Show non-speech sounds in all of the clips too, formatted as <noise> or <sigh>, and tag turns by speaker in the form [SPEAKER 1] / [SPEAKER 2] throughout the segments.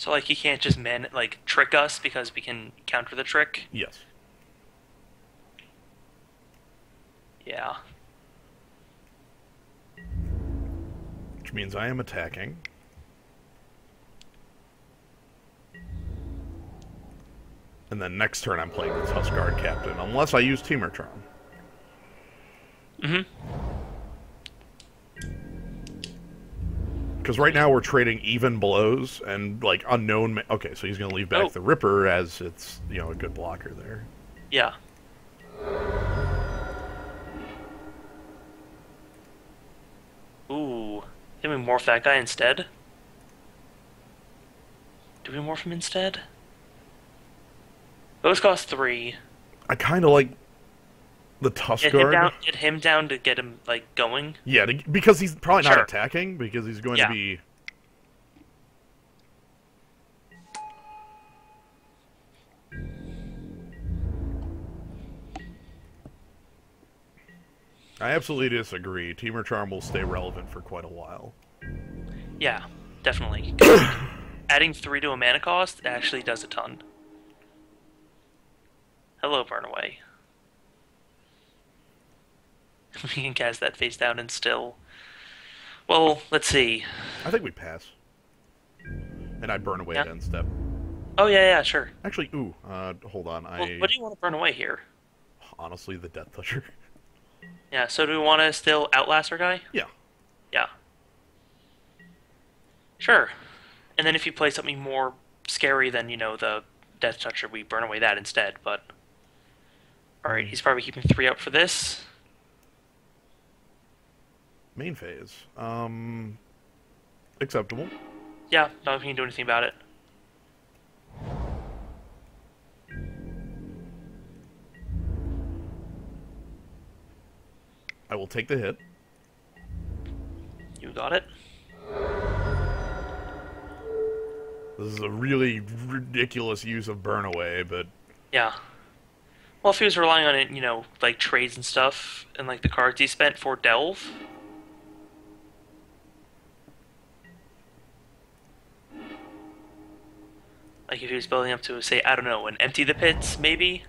[SPEAKER 1] So like he can't just man like trick us because we can counter the trick.
[SPEAKER 2] Yes.
[SPEAKER 1] Yeah.
[SPEAKER 2] Which means I am attacking. And then next turn I'm playing the Tuskguard Captain, unless I use Temur Charm.
[SPEAKER 1] Mm-hmm.
[SPEAKER 2] Because right now we're trading even blows and like unknown. Ma- okay, so he's going to leave back
[SPEAKER 1] Oh.
[SPEAKER 2] the Ripper as it's you know a good blocker there.
[SPEAKER 1] Yeah. Ooh. Can we morph that guy instead? Do we morph him instead? Those cost three.
[SPEAKER 2] I kind of like the
[SPEAKER 1] Get him down. Get him down to get him like going.
[SPEAKER 2] Yeah, to, because he's probably not attacking because he's going
[SPEAKER 1] Yeah.
[SPEAKER 2] to be. I absolutely disagree. Temur Charm will stay relevant for quite a while.
[SPEAKER 1] Yeah, definitely. <coughs> Adding three to a mana cost actually does a ton. Hello, Burnaway. <laughs> we can cast that face down and still. Well, let's see.
[SPEAKER 2] I think we pass. And I burn away
[SPEAKER 1] Yeah.
[SPEAKER 2] at end step.
[SPEAKER 1] Oh yeah, yeah, sure.
[SPEAKER 2] Actually, ooh, uh, hold on. I
[SPEAKER 1] Well, what do you want to burn away here?
[SPEAKER 2] honestly the Death Toucher. <laughs>
[SPEAKER 1] Yeah. So do we want to still outlast our guy?
[SPEAKER 2] yeah.
[SPEAKER 1] Yeah. Sure. And then if you play something more scary than you know the Death Toucher, we burn away that instead. But all right, he's probably keeping three up for this.
[SPEAKER 2] Main phase. Um, acceptable.
[SPEAKER 1] Yeah, not if we can do anything about it.
[SPEAKER 2] I will take the hit.
[SPEAKER 1] You got it.
[SPEAKER 2] This is a really ridiculous use of burn away, but
[SPEAKER 1] Yeah. Well, if he was relying on it, you know, like trades and stuff, and like the cards he spent for Delve. Like if he was building up to, say, I don't know, an empty the pits, maybe.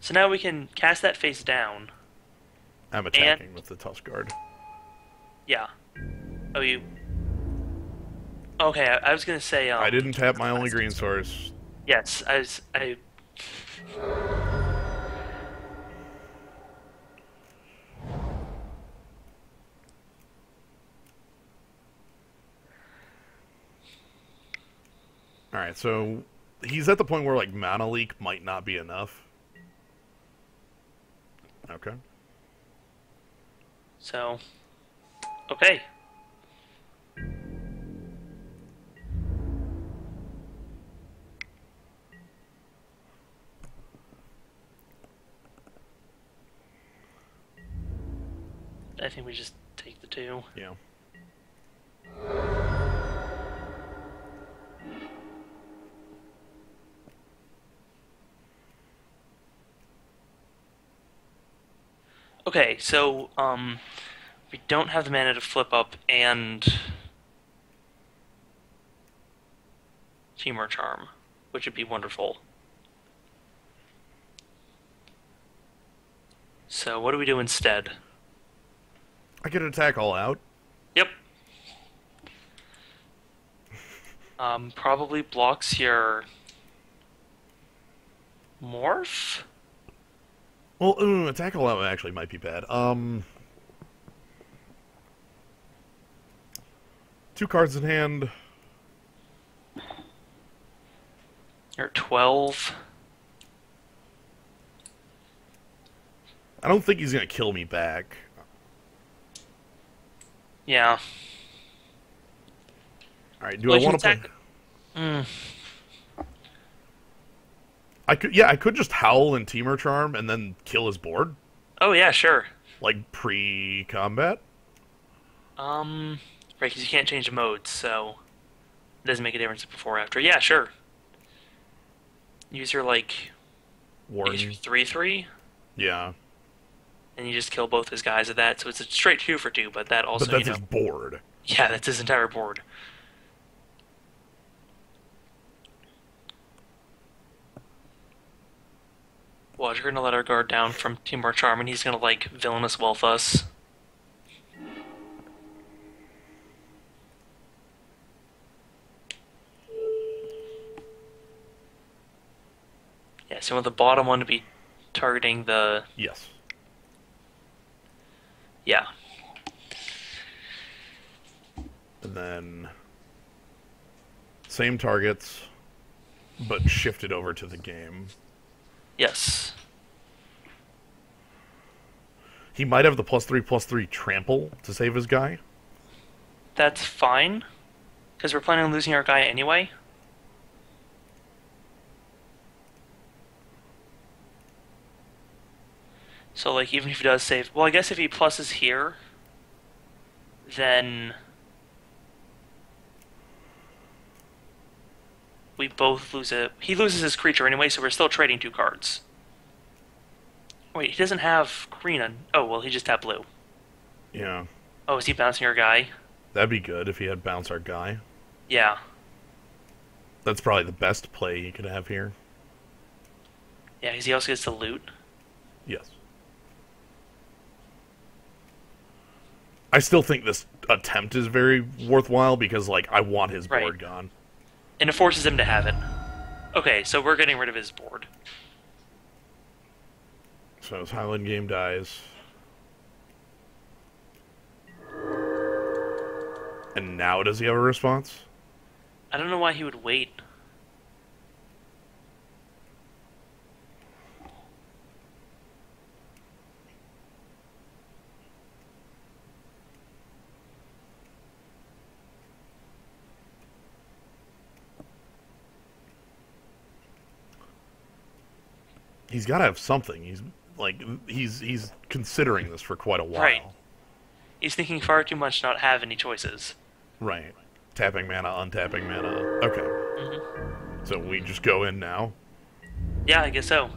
[SPEAKER 1] So now we can cast that face down.
[SPEAKER 2] I'm attacking with the Tusk Guard.
[SPEAKER 1] Yeah. Oh, you. Okay, I, I was gonna say. Um,
[SPEAKER 2] I didn't tap my only green source.
[SPEAKER 1] Yes, I was. I.
[SPEAKER 2] All right, so he's at the point where like mana leak might not be enough. Okay.
[SPEAKER 1] So. Okay. I think we just take the two.
[SPEAKER 2] Yeah.
[SPEAKER 1] Okay, so um, we don't have the mana to flip up and Temur Charm, which would be wonderful. So what do we do instead?
[SPEAKER 2] I could attack all out.
[SPEAKER 1] Yep. <laughs> Um, probably blocks your morph.
[SPEAKER 2] Well, ooh, attack all actually might be bad. Um, two cards in hand.
[SPEAKER 1] You're twelve.
[SPEAKER 2] I don't think he's gonna kill me back.
[SPEAKER 1] Yeah.
[SPEAKER 2] All right, do
[SPEAKER 1] Well,
[SPEAKER 2] I want to
[SPEAKER 1] attack-
[SPEAKER 2] play?
[SPEAKER 1] Mm.
[SPEAKER 2] I could, yeah, I could just howl and Temur Charm and then kill his board,
[SPEAKER 1] Oh yeah, sure.
[SPEAKER 2] like pre-combat.
[SPEAKER 1] Um, right, because you can't change the modes, so it doesn't make a difference before or after. Yeah, sure. Use your like
[SPEAKER 2] Warden.
[SPEAKER 1] use your three three,
[SPEAKER 2] Yeah,
[SPEAKER 1] and you just kill both his guys at that. So it's a straight two for two, but that also
[SPEAKER 2] but that's
[SPEAKER 1] you know
[SPEAKER 2] his board.
[SPEAKER 1] Yeah, that's his entire board. Well, you're gonna let our guard down from Temur Charm, and he's gonna like villainous wealth us. Yeah, so you want the bottom one to be targeting the
[SPEAKER 2] Yes.
[SPEAKER 1] yeah.
[SPEAKER 2] And then same targets, but shifted over to the game.
[SPEAKER 1] Yes.
[SPEAKER 2] He might have the plus three plus three trample to save his guy.
[SPEAKER 1] That's fine. Because we're planning on losing our guy anyway. So, like, even if he does save. Well, I guess if he pluses here, then. We both lose a. He loses his creature anyway, so we're still trading two cards. Wait, he doesn't have green on. Oh, well, he just had blue.
[SPEAKER 2] Yeah.
[SPEAKER 1] Oh, is he bouncing our guy?
[SPEAKER 2] That'd be good if he had bounce our guy.
[SPEAKER 1] Yeah.
[SPEAKER 2] That's probably the best play he could have here.
[SPEAKER 1] Yeah, because he also gets to loot.
[SPEAKER 2] Yes. I still think this attempt is very worthwhile because, like, I want his
[SPEAKER 1] Right.
[SPEAKER 2] board gone.
[SPEAKER 1] And it forces him to have it. Okay, so we're getting rid of his board.
[SPEAKER 2] So his Highland game dies. And now does he have a response?
[SPEAKER 1] I don't know why he would wait.
[SPEAKER 2] He's got to have something. He's like he's he's considering this for quite a while.
[SPEAKER 1] Right. He's thinking far too much to not have any choices.
[SPEAKER 2] Right. Tapping mana, untapping mana. Okay.
[SPEAKER 1] Mm-hmm.
[SPEAKER 2] So we just go in now.
[SPEAKER 1] Yeah, I guess so.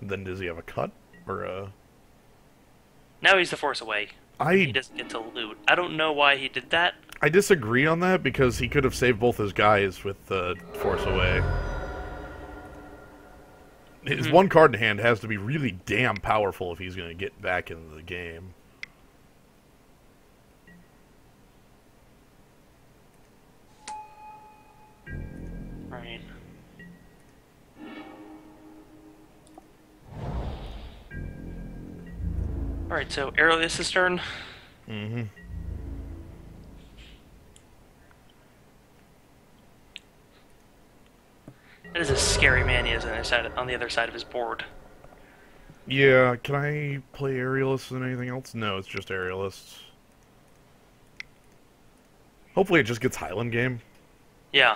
[SPEAKER 2] Then does he have a cut or a?
[SPEAKER 1] Now he's the force away.
[SPEAKER 2] I He
[SPEAKER 1] doesn't get to loot. I don't know why he did that.
[SPEAKER 2] I disagree on that because he could have saved both his guys with the force away. His
[SPEAKER 1] Mhm.
[SPEAKER 2] one card in hand has to be really damn powerful if he's going to get back into the game.
[SPEAKER 1] Right. Alright, so Aerolith Cistern.
[SPEAKER 2] Mm-hmm.
[SPEAKER 1] That is a scary man he is on the, other side, on the other side of his board.
[SPEAKER 2] Yeah, can I play aerialists and anything else? No, it's just aerialists. Hopefully it just gets Highland game.
[SPEAKER 1] Yeah.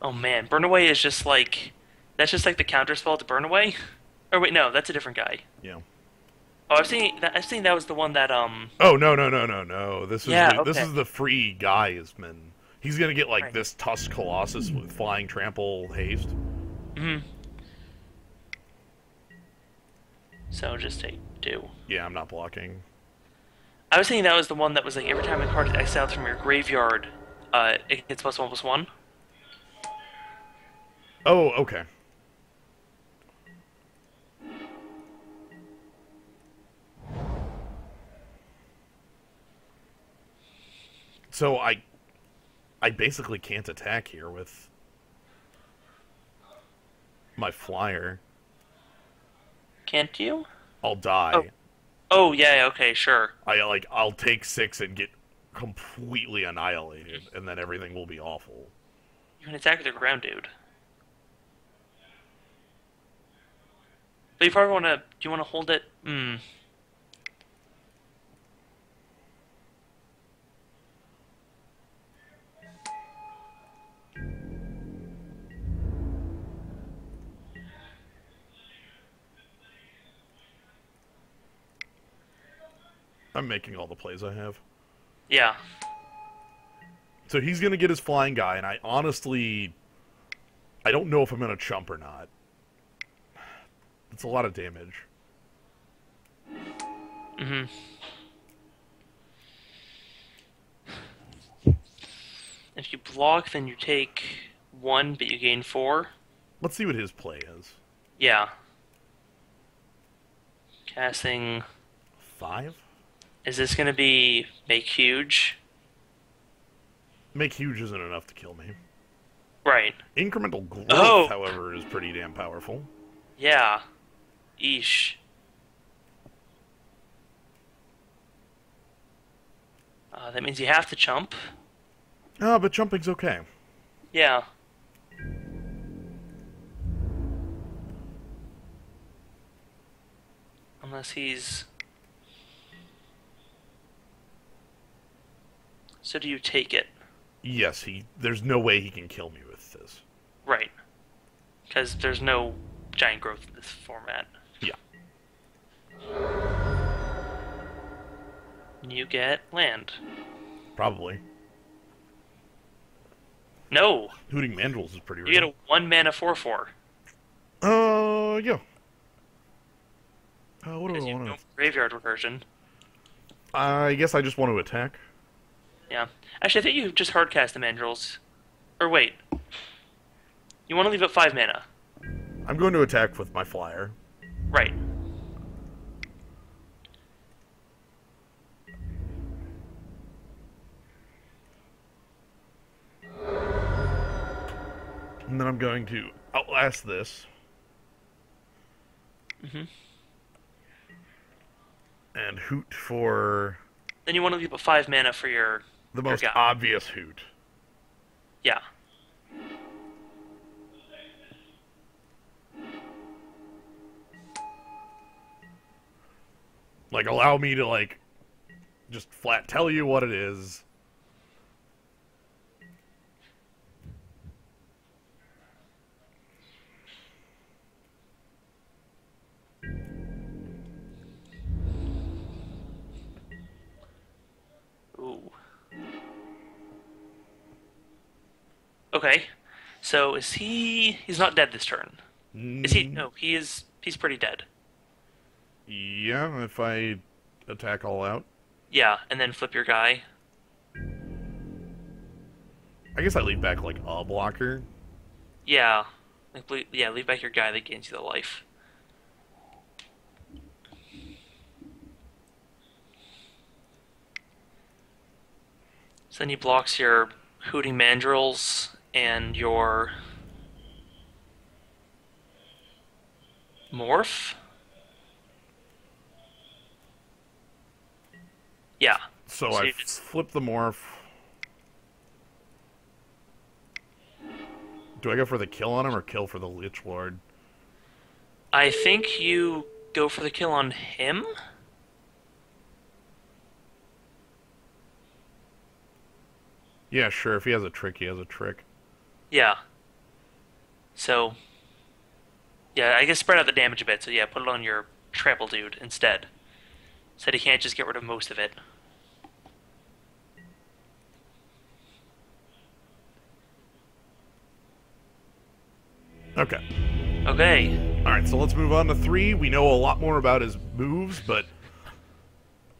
[SPEAKER 1] Oh man, Burnaway is just like that's just like the counter spell to Burnaway. Or wait, no, that's a different guy.
[SPEAKER 2] Yeah.
[SPEAKER 1] Oh, I've seen that. I've seen that was the one that um.
[SPEAKER 2] Oh no no no no no! This is
[SPEAKER 1] Yeah,
[SPEAKER 2] the, this
[SPEAKER 1] okay.
[SPEAKER 2] is the free guysman. He's gonna get like
[SPEAKER 1] Right.
[SPEAKER 2] this Tusk Colossus with flying trample haste.
[SPEAKER 1] hmm So just take two.
[SPEAKER 2] Yeah, I'm not blocking.
[SPEAKER 1] I was thinking that was the one that was like every time a card is exiled from your graveyard, uh, it gets plus one plus one.
[SPEAKER 2] Oh okay. So I, I basically can't attack here with my flyer.
[SPEAKER 1] Can't you?
[SPEAKER 2] I'll die.
[SPEAKER 1] Oh. Oh yeah, okay, sure.
[SPEAKER 2] I like I'll take six and get completely annihilated, and then everything will be awful.
[SPEAKER 1] You can attack with your ground dude. But you probably want to. Do you want to hold it? Hmm.
[SPEAKER 2] I'm making all the plays I have.
[SPEAKER 1] Yeah.
[SPEAKER 2] So he's gonna get his flying guy, and I honestly, I don't know if I'm gonna chump or not. It's a lot of damage.
[SPEAKER 1] Mm-hmm. If you block, then you take one, but you gain four.
[SPEAKER 2] Let's see what his play is.
[SPEAKER 1] Yeah. Casting.
[SPEAKER 2] Five?
[SPEAKER 1] Is this going to be make huge?
[SPEAKER 2] Make huge isn't enough to kill me.
[SPEAKER 1] Right.
[SPEAKER 2] Incremental growth,
[SPEAKER 1] Oh.
[SPEAKER 2] however, is pretty damn powerful.
[SPEAKER 1] Yeah. Eesh. Uh, that means you have to jump.
[SPEAKER 2] Ah, but jumping's okay.
[SPEAKER 1] Yeah. Unless he's. So do you take it?
[SPEAKER 2] Yes, he. There's no way he can kill me with this.
[SPEAKER 1] Right. Because there's no giant growth in this format.
[SPEAKER 2] Yeah.
[SPEAKER 1] You get land.
[SPEAKER 2] Probably.
[SPEAKER 1] No!
[SPEAKER 2] Hooting Mandrills is pretty
[SPEAKER 1] You get a 1 mana 4 4.
[SPEAKER 2] Uh, yeah. Uh, what do I
[SPEAKER 1] you
[SPEAKER 2] want
[SPEAKER 1] no
[SPEAKER 2] to...
[SPEAKER 1] graveyard recursion.
[SPEAKER 2] I guess I just want to attack.
[SPEAKER 1] Yeah. Actually, I think you just hardcast the mandrills. Or wait. You want to leave it 5 mana.
[SPEAKER 2] I'm going to attack with my flyer.
[SPEAKER 1] Right.
[SPEAKER 2] And then I'm going to outlast this.
[SPEAKER 1] Mhm.
[SPEAKER 2] And hoot for
[SPEAKER 1] Then you want to leave it 5 mana for your.
[SPEAKER 2] The most obvious hoot.
[SPEAKER 1] Yeah.
[SPEAKER 2] Like, allow me to, like, just flat tell you what it is.
[SPEAKER 1] Okay. So is he. He's not dead this turn. Is he?
[SPEAKER 2] Mm,
[SPEAKER 1] No, he is. He's pretty dead.
[SPEAKER 2] Yeah, if I attack all out.
[SPEAKER 1] Yeah, and then flip your guy.
[SPEAKER 2] I guess I leave back, like, a blocker.
[SPEAKER 1] Yeah. Like, le- yeah, leave back your guy that gains you the life. So then he blocks your Hooting Mandrills and your Morph? Yeah.
[SPEAKER 2] So,
[SPEAKER 1] So
[SPEAKER 2] I
[SPEAKER 1] just-
[SPEAKER 2] flip the morph. Do I go for the kill on him or kill for the Lich Lord?
[SPEAKER 1] I think you go for the kill on him?
[SPEAKER 2] Yeah, sure. If he has a trick, he has a trick.
[SPEAKER 1] Yeah. So, yeah, I guess spread out the damage a bit. So yeah, put it on your trample dude instead. Said he can't just get rid of most of it.
[SPEAKER 2] Okay.
[SPEAKER 1] Okay.
[SPEAKER 2] All right, so let's move on to three. We know a lot more about his moves, but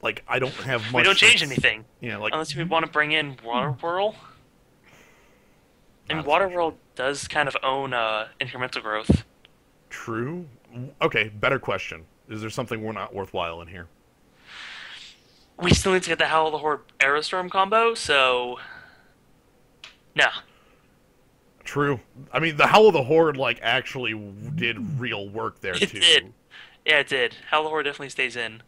[SPEAKER 2] like I don't have much.
[SPEAKER 1] we don't change anything
[SPEAKER 2] Yeah, like
[SPEAKER 1] unless we mm-hmm. want to bring in Water Whirl. And
[SPEAKER 2] That's
[SPEAKER 1] Water
[SPEAKER 2] for
[SPEAKER 1] Whirl does kind of own uh, incremental growth.
[SPEAKER 2] true. Okay, better question. Is there something we're not worthwhile in here?
[SPEAKER 1] We still need to get the Howl of the Horde Arrow Storm combo, so no.
[SPEAKER 2] True. I mean, the Howl of the Horde like actually did real work there
[SPEAKER 1] It
[SPEAKER 2] too.
[SPEAKER 1] It did. Yeah, it did. Howl of the Horde definitely stays in.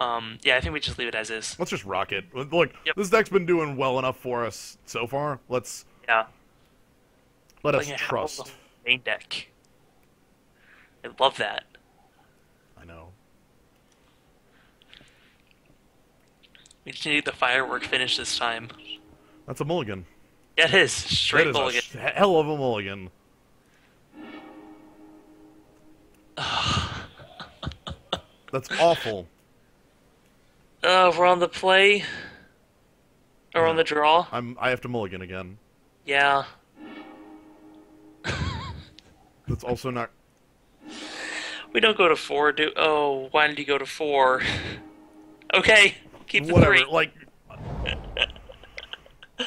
[SPEAKER 1] Um, yeah, I think we just leave it as is.
[SPEAKER 2] Let's just rock it. Look,
[SPEAKER 1] Yep.
[SPEAKER 2] this deck's been doing well enough for us so far. Let's
[SPEAKER 1] Yeah.
[SPEAKER 2] Let us trust.
[SPEAKER 1] Main deck. I love that.
[SPEAKER 2] I know.
[SPEAKER 1] We just need the firework finish this time.
[SPEAKER 2] That's a mulligan.
[SPEAKER 1] Yeah, it is. Straight
[SPEAKER 2] that is
[SPEAKER 1] mulligan.
[SPEAKER 2] a hell of a mulligan. <sighs> That's awful.
[SPEAKER 1] Uh, we're on the play. Or on the draw.
[SPEAKER 2] I'm. I have to mulligan again.
[SPEAKER 1] Yeah.
[SPEAKER 2] That's also not.
[SPEAKER 1] We don't go to four, do. Oh, why did you go to four? <laughs> okay, keep the
[SPEAKER 2] Whatever.
[SPEAKER 1] three.
[SPEAKER 2] Like, I'm,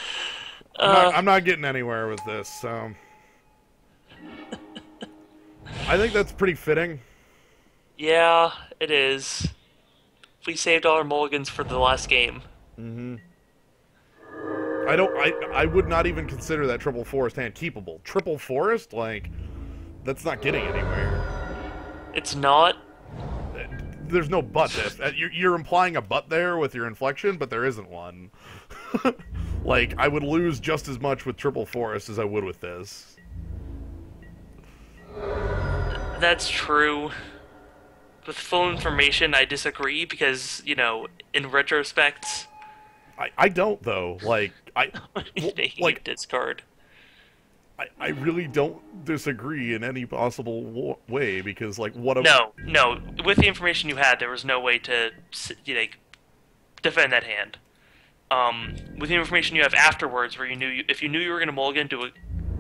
[SPEAKER 1] Uh,
[SPEAKER 2] not, I'm not getting anywhere with this. So, I think that's pretty fitting.
[SPEAKER 1] yeah, it is. We saved all our mulligans for the last game. Mhm.
[SPEAKER 2] I don't. I I would not even consider that triple forest hand keepable. Triple forest, like, that's not getting anywhere.
[SPEAKER 1] It's not.
[SPEAKER 2] There's no butt. This Uh, you're, you're implying a butt there with your inflection, but there isn't one. <laughs> like, I would lose just as much with triple forest as I would with this.
[SPEAKER 1] That's true. With full information, I disagree because, you know, in retrospect,
[SPEAKER 2] I, I don't though. Like I <laughs> like
[SPEAKER 1] discard.
[SPEAKER 2] I, I really don't disagree in any possible w- way because like what a
[SPEAKER 1] No, no. With the information you had, there was no way to you know, like defend that hand. Um, with the information you have afterwards, where you knew you, if you knew you were going to mulligan to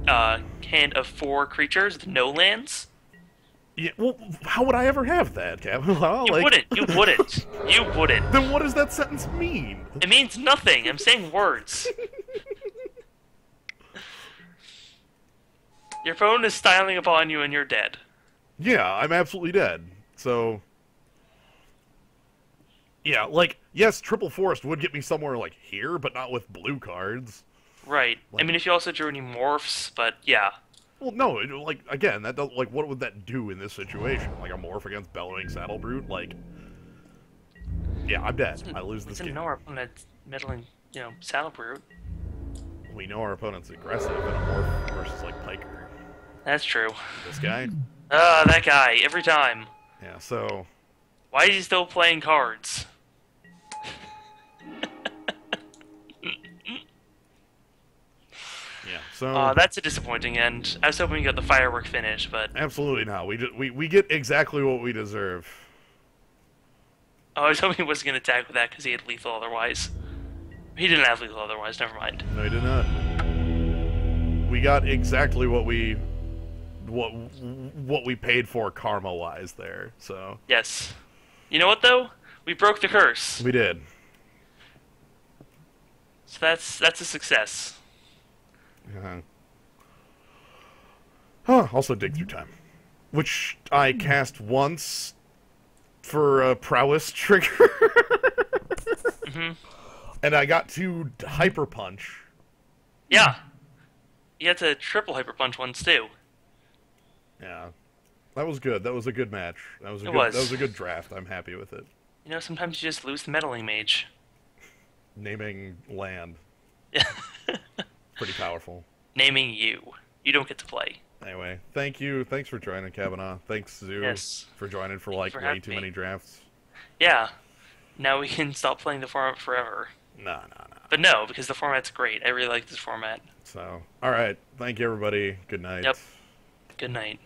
[SPEAKER 1] a uh, hand of four creatures with no lands,
[SPEAKER 2] yeah, well how would I ever have that, Kevin? <laughs>
[SPEAKER 1] You
[SPEAKER 2] like,
[SPEAKER 1] wouldn't. You <laughs> wouldn't. You wouldn't.
[SPEAKER 2] Then what does that sentence mean?
[SPEAKER 1] It means nothing. I'm saying words. <laughs> Your phone is styling upon you, and you're dead.
[SPEAKER 2] Yeah, I'm absolutely dead. So yeah, like yes, triple forest would get me somewhere like here, but not with blue cards.
[SPEAKER 1] Right. I mean, if you also drew any morphs, but yeah.
[SPEAKER 2] Well, no, it- like again, that does, like what would that do in this situation? Like a morph against bellowing saddle brute? Like, yeah, I'm dead. I lose this
[SPEAKER 1] It's
[SPEAKER 2] game.
[SPEAKER 1] know our opponent's middling, you know, saddle brute.
[SPEAKER 2] We know our opponent's aggressive in a morph versus like Piker.
[SPEAKER 1] That's true.
[SPEAKER 2] This guy,
[SPEAKER 1] Ah, that guy every time.
[SPEAKER 2] yeah. So
[SPEAKER 1] Why is he still playing cards? <laughs>
[SPEAKER 2] yeah, so
[SPEAKER 1] Uh, that's a disappointing end. I was hoping we got the firework finish, but
[SPEAKER 2] absolutely not. We just we we get exactly what we deserve.
[SPEAKER 1] oh, I was hoping he wasn't going to attack with that because he had lethal otherwise. He didn't have lethal otherwise. Never mind.
[SPEAKER 2] No, he did not. We got exactly what we what what we paid for karma wise there. So
[SPEAKER 1] Yes. You know what though? We broke the curse,
[SPEAKER 2] we did.
[SPEAKER 1] so that's that's a success.
[SPEAKER 2] Uh-huh. Huh, also dig through time, which I cast once for a prowess trigger,
[SPEAKER 1] hmm
[SPEAKER 2] and I got to hyper punch.
[SPEAKER 1] Yeah. You had to triple hyper punch once too.
[SPEAKER 2] Yeah, that was good. That was a good match. That was a
[SPEAKER 1] It
[SPEAKER 2] good.
[SPEAKER 1] was.
[SPEAKER 2] That was a good draft. I'm happy with it.
[SPEAKER 1] You know, sometimes you just lose the meddling mage.
[SPEAKER 2] Naming land <laughs> pretty powerful.
[SPEAKER 1] Naming you. You don't get to play.
[SPEAKER 2] Anyway, thank you. Thanks for joining, Kabanaw. Thanks, Zoo,
[SPEAKER 1] Yes.
[SPEAKER 2] for joining for
[SPEAKER 1] Thank
[SPEAKER 2] like
[SPEAKER 1] for
[SPEAKER 2] way too
[SPEAKER 1] me.
[SPEAKER 2] many drafts.
[SPEAKER 1] Yeah. Now we can stop playing the format forever.
[SPEAKER 2] No, no, no.
[SPEAKER 1] But no, because the format's great. I really like this format.
[SPEAKER 2] So, all right. Thank you, everybody. Good night.
[SPEAKER 1] Yep. Good night.